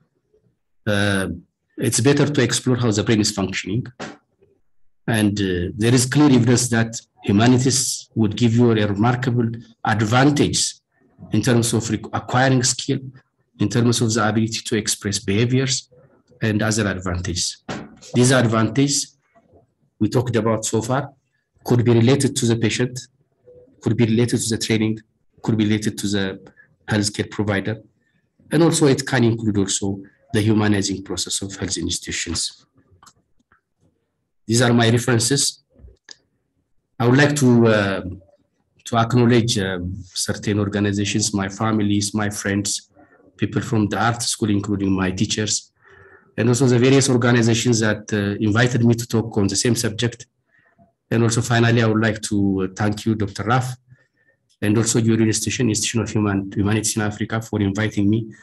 Uh, it's better to explore how the brain is functioning. And uh, there is clear evidence that humanities would give you a remarkable advantage in terms of acquiring skill, in terms of the ability to express behaviors and other advantages. These advantages we talked about so far could be related to the patient, could be related to the training, could be related to the healthcare provider. And also it can include also the humanizing process of health institutions. These are my references. I would like to uh, to acknowledge uh, certain organizations, my families, my friends, people from the art school, including my teachers, and also the various organizations that uh, invited me to talk on the same subject. And also finally, I would like to thank you, Dr. Raf, and also your institution, Institution of Human, Humanities in Africa, for inviting me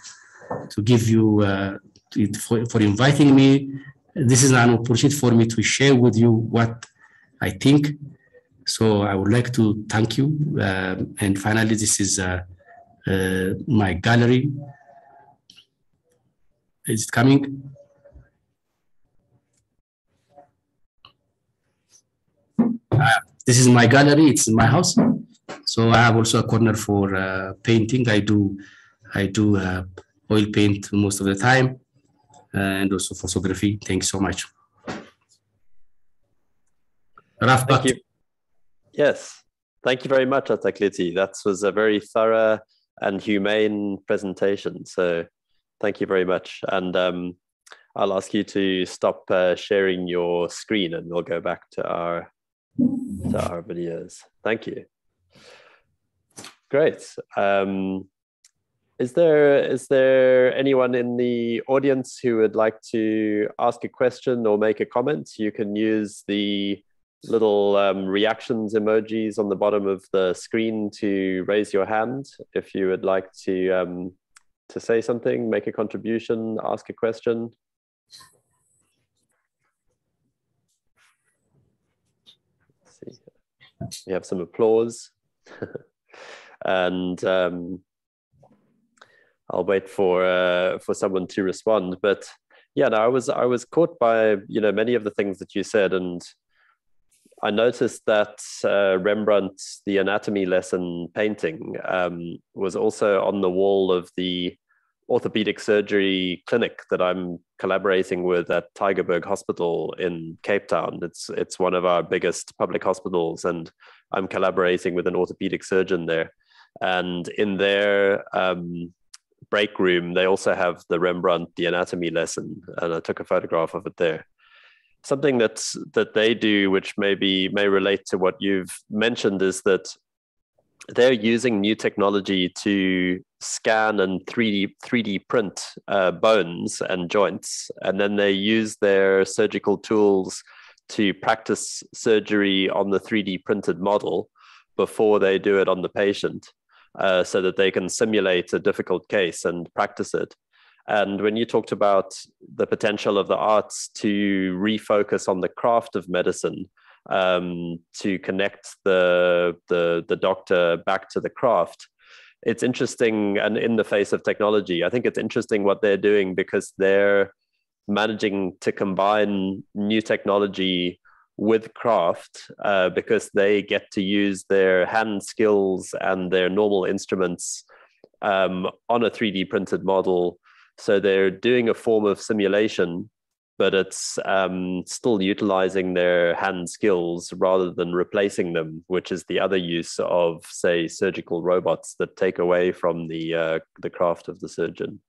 to give you, uh, for, for inviting me. This is an opportunity for me to share with you what I think so I would like to thank you. Uh, and finally, this is uh, uh, my gallery. Is it coming? this is my gallery. It's in my house. So I have also a corner for uh, painting. I do, I do uh, oil paint most of the time, uh, and also photography. Thanks so much. Raf, Thank you. Yes, thank you very much, Ataklitie. That was a very thorough and humane presentation. So thank you very much. And um, I'll ask you to stop uh, sharing your screen and we'll go back to our, to our videos. Thank you. Great. Um, is there is there anyone in the audience who would like to ask a question or make a comment? You can use the little um, reactions emojis on the bottom of the screen to raise your hand if you would like to um, to say something, make a contribution, ask a question. Let's see, we have some applause, (laughs) and um, I'll wait for uh, for someone to respond. But yeah, no, I was I was caught by you know many of the things that you said and I noticed that uh, Rembrandt's The Anatomy Lesson painting um, was also on the wall of the orthopedic surgery clinic that I'm collaborating with at Tygerberg Hospital in Cape Town. It's it's one of our biggest public hospitals, and I'm collaborating with an orthopedic surgeon there. And in their um, break room, they also have the Rembrandt The Anatomy Lesson, and I took a photograph of it there something that's that they do which maybe may relate to what you've mentioned is that they're using new technology to scan and 3d 3d print uh, bones and joints. And then they use their surgical tools to practice surgery on the 3d printed model before they do it on the patient uh, so that they can simulate a difficult case and practice it and when you talked about the potential of the arts to refocus on the craft of medicine, um, to connect the, the, the doctor back to the craft, it's interesting. And in the face of technology, I think it's interesting what they're doing because they're managing to combine new technology with craft uh, because they get to use their hand skills and their normal instruments um, on a 3D printed model. So they're doing a form of simulation, but it's um, still utilizing their hand skills rather than replacing them, which is the other use of, say, surgical robots that take away from the uh, the craft of the surgeon.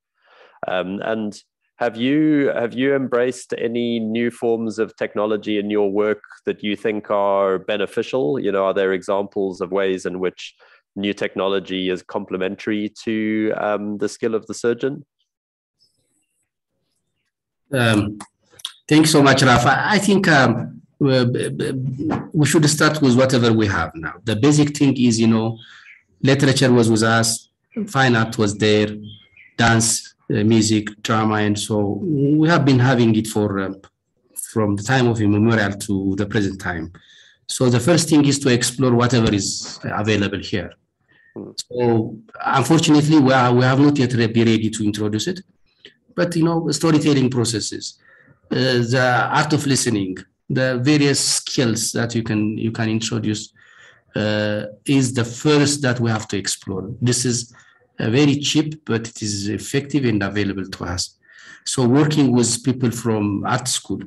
Um, and have you have you embraced any new forms of technology in your work that you think are beneficial? You know, are there examples of ways in which new technology is complementary to um, the skill of the surgeon? Um, thanks so much, Rafa. I think um, we should start with whatever we have now. The basic thing is, you know, literature was with us, fine art was there, dance uh, music, drama, and so we have been having it for uh, from the time of immemorial to the present time. So the first thing is to explore whatever is available here. So unfortunately, we, are, we have not yet been ready to introduce it, but you know, storytelling processes, uh, the art of listening, the various skills that you can you can introduce uh, is the first that we have to explore. This is very cheap, but it is effective and available to us. So working with people from art school,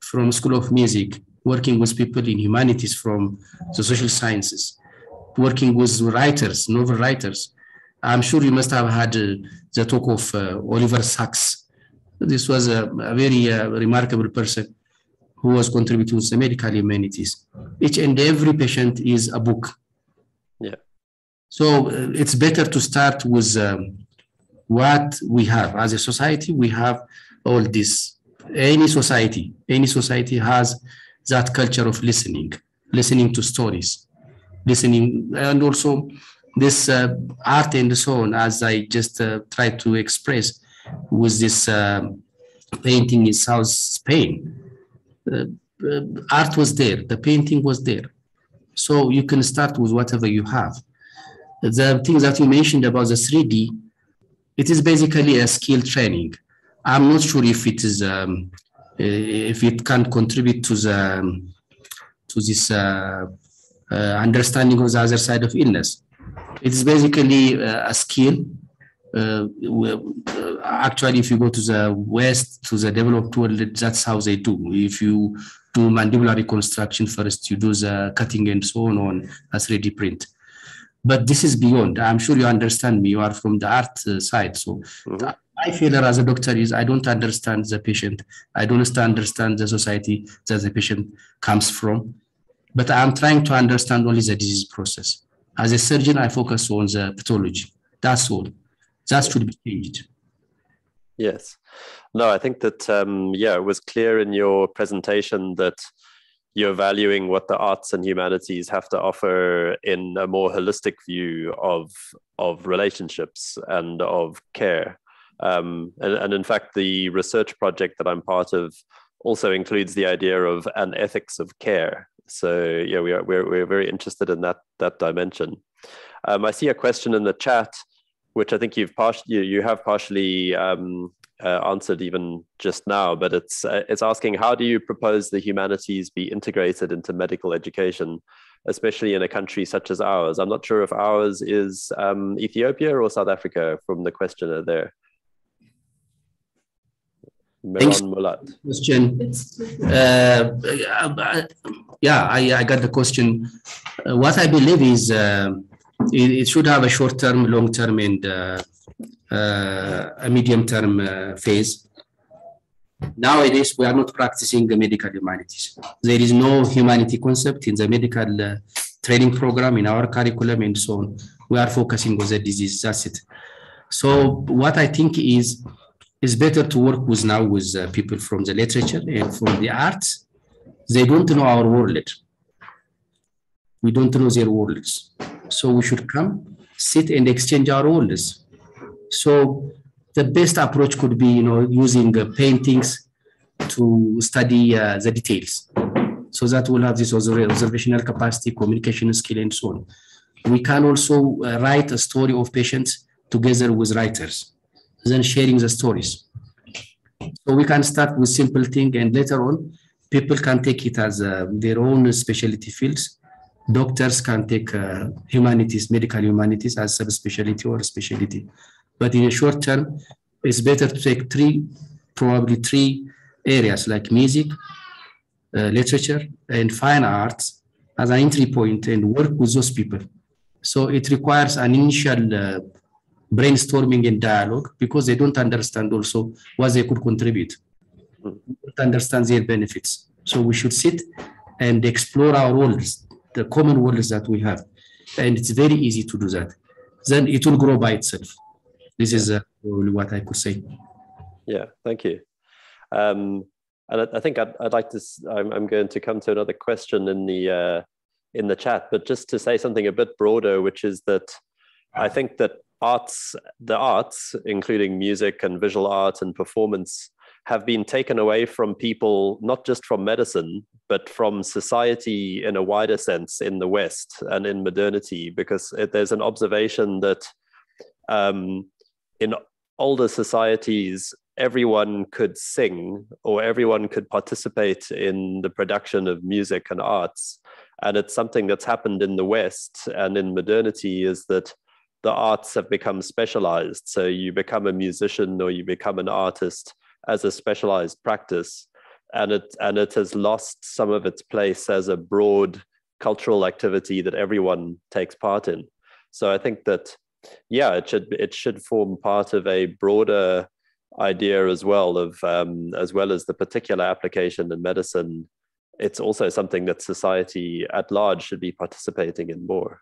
from School of Music, working with people in humanities from the social sciences, working with writers, novel writers. I'm sure you must have had uh, the talk of uh, Oliver Sacks. This was a, a very uh, remarkable person who was contributing to the medical humanities. Each and every patient is a book Yeah. so uh, it's better to start with um, what we have as a society. We have all this. Any society, any society has that culture of listening, listening to stories, listening, and also this uh, art and so on. As I just uh, tried to express with this uh, painting in South Spain, uh, uh, art was there, the painting was there. So you can start with whatever you have the things that you mentioned about the 3D, it is basically a skill training. I'm not sure if it is um, if it can contribute to the to this uh, understanding of the other side of illness. It is basically uh, a skill. Uh, uh, actually, if you go to the West, to the developed world, that's how they do. If you do mandibular reconstruction first, you do the cutting and so on on a 3D print but this is beyond i'm sure you understand me you are from the art uh, side so mm-hmm. my failure as a doctor is i don't understand the patient i don't understand the society that the patient comes from but i'm trying to understand only the disease process as a surgeon i focus on the pathology that's all that should be changed yes no i think that um, yeah it was clear in your presentation that you're valuing what the arts and humanities have to offer in a more holistic view of of relationships and of care. Um, and, and in fact, the research project that I'm part of also includes the idea of an ethics of care. So yeah, we are we're, we're very interested in that that dimension. Um, I see a question in the chat, which I think you've partially you, you have partially um, uh, answered even just now, but it's uh, it's asking how do you propose the humanities be integrated into medical education, especially in a country such as ours? I'm not sure if ours is um, Ethiopia or South Africa from the questioner there. Mulat. Question. Uh, yeah, I, I got the question. Uh, what I believe is uh, it, it, should have a short term, long term, and uh, uh, a medium term uh, phase. Nowadays, we are not practicing the medical humanities. There is no humanity concept in the medical uh, training program, in our curriculum, and so on. We are focusing on the disease. That's it. So, what I think is it's better to work with now with uh, people from the literature and from the arts. They don't know our world. We don't know their worlds. So we should come, sit and exchange our worlds. So the best approach could be, you know, using uh, paintings to study uh, the details. So that we'll have this observational capacity, communication skill, and so on. We can also uh, write a story of patients together with writers, then sharing the stories. So we can start with simple thing, and later on, people can take it as uh, their own specialty fields. Doctors can take uh, humanities, medical humanities as subspecialty or specialty. But in a short term, it's better to take three, probably three areas like music, uh, literature, and fine arts as an entry point and work with those people. So it requires an initial uh, brainstorming and dialogue because they don't understand also what they could contribute, mm. understand their benefits. So we should sit and explore our worlds, the common worlds that we have. And it's very easy to do that. Then it will grow by itself. This is uh, what I could say. Yeah, thank you. Um, and I, I think I'd, I'd, like to. I'm, I'm, going to come to another question in the uh, in the chat, but just to say something a bit broader, which is that I think that arts, the arts, including music and visual art and performance, have been taken away from people, not just from medicine, but from society in a wider sense in the West and in modernity, because it, there's an observation that um, in older societies, everyone could sing or everyone could participate in the production of music and arts. And it's something that's happened in the West and in modernity is that the arts have become specialized. So you become a musician or you become an artist as a specialized practice. And it, and it has lost some of its place as a broad cultural activity that everyone takes part in. So I think that, yeah, it should, it should form part of a broader idea as well of, um, as well as the particular application in medicine it's also something that society at large should be participating in more.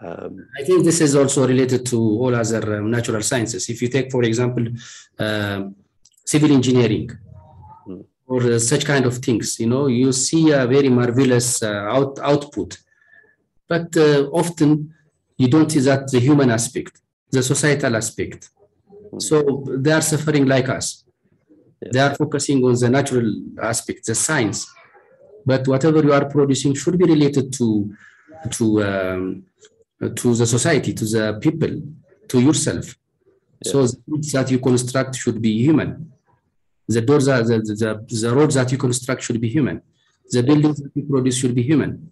Um, I think this is also related to all other um, natural sciences. If you take, for example, uh, civil engineering hmm. or uh, such kind of things, you know, you see a very marvelous uh, out, output, but uh, often you don't see that the human aspect, the societal aspect. Hmm. So they are suffering like us. They are focusing on the natural aspect, the science, but whatever you are producing should be related to to um, to the society, to the people, to yourself. Yes. So the things that you construct should be human. The doors, are, the, the, the roads that you construct should be human. The buildings that you produce should be human.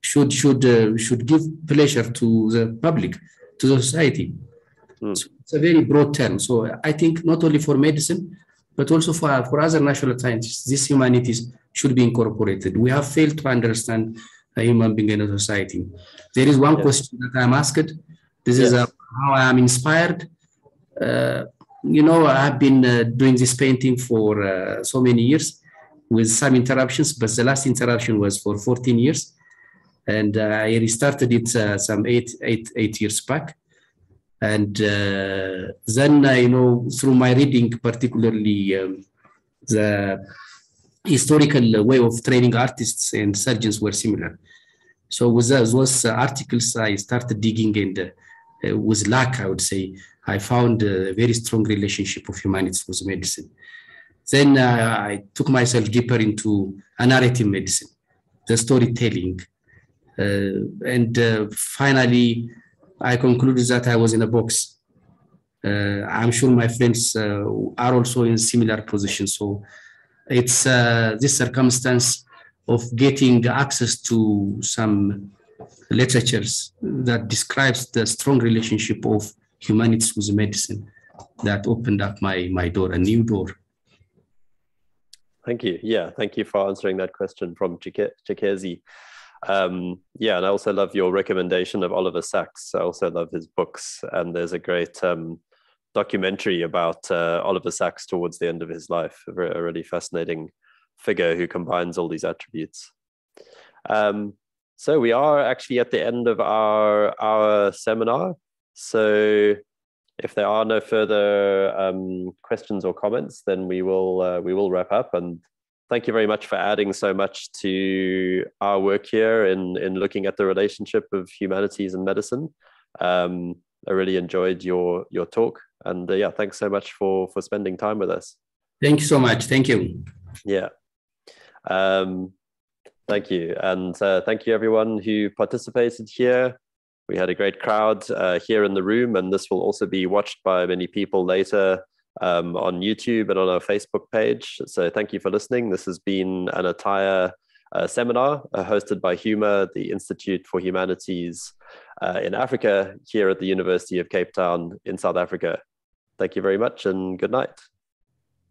Should should uh, should give pleasure to the public, to the society. Mm. So it's a very broad term. So I think not only for medicine, but also for for other natural sciences, these humanities should be incorporated. We have failed to understand a human being in a society. There is one question that I'm asked. This yes. is uh, how I am inspired. Uh, you know, I have been uh, doing this painting for uh, so many years with some interruptions, but the last interruption was for 14 years. And uh, I restarted it uh, some eight, eight, eight years back. And then, you know, through my reading, particularly um, the historical way of training artists and surgeons were similar. So with those articles, I started digging and uh, with luck, I would say, I found a very strong relationship of humanities with medicine. Then uh, I took myself deeper into narrative medicine, the storytelling. Uh, and uh, finally, I concluded that I was in a box. Uh, I'm sure my friends uh, are also in similar positions. So it's uh, this circumstance of getting access to some literatures that describes the strong relationship of humanities with medicine that opened up my, my door, a new door. Thank you. Yeah, thank you for answering that question from Chikezi. Um, yeah, and I also love your recommendation of Oliver Sacks. I also love his books, and there's a great um, documentary about uh, Oliver Sacks towards the end of his life. A, a really fascinating figure who combines all these attributes. Um, so we are actually at the end of our our seminar. So if there are no further um, questions or comments, then we will uh, we will wrap up. And thank you very much for adding so much to our work here in in looking at the relationship of humanities and medicine. Um, I really enjoyed your your talk. And uh, yeah, thanks so much for for spending time with us. Thank you so much. Thank you. Yeah. Um, thank you. And uh, thank you everyone who participated here. We had a great crowd uh, here in the room, and this will also be watched by many people later um, on YouTube and on our Facebook page. So thank you for listening. This has been an Ataya uh, seminar uh, hosted by HUMA, the Institute for Humanities uh, in Africa, here at the University of Cape Town in South Africa. Thank you very much and good night.